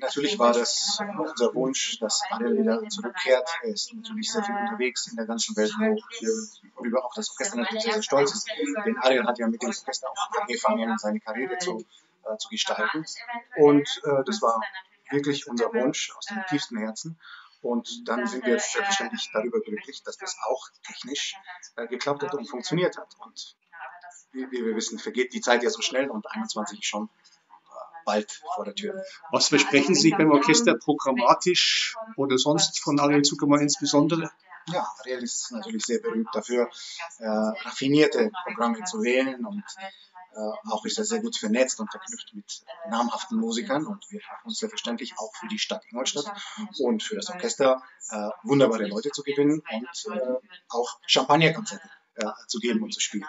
natürlich war das unser Wunsch, dass Ariel wieder zurückkehrt. Er ist natürlich sehr viel unterwegs in der ganzen Welt, worüber auch das Orchester natürlich sehr, stolz ist. Denn Ariel hat ja mit dem Orchester auch angefangen, seine Karriere zu, äh, zu gestalten. Und äh, das war wirklich unser Wunsch aus dem tiefsten Herzen. Und dann sind wir jetzt selbstverständlich darüber glücklich, dass das auch technisch äh, geklappt hat und funktioniert hat. Und wie, wie wir wissen, vergeht die Zeit ja so schnell und 21 schon bald vor der Tür. Was versprechen Sie beim Orchester programmatisch oder sonst von Ariel Zuckermann insbesondere? Ja, Ariel ist natürlich sehr berühmt dafür, äh, raffinierte Programme zu wählen und äh, auch ist er sehr gut vernetzt und verknüpft mit namhaften Musikern und wir haben uns selbstverständlich auch für die Stadt Ingolstadt und für das Orchester äh, wunderbare Leute zu gewinnen und äh, auch Champagnerkonzerte äh, zu geben und zu spielen.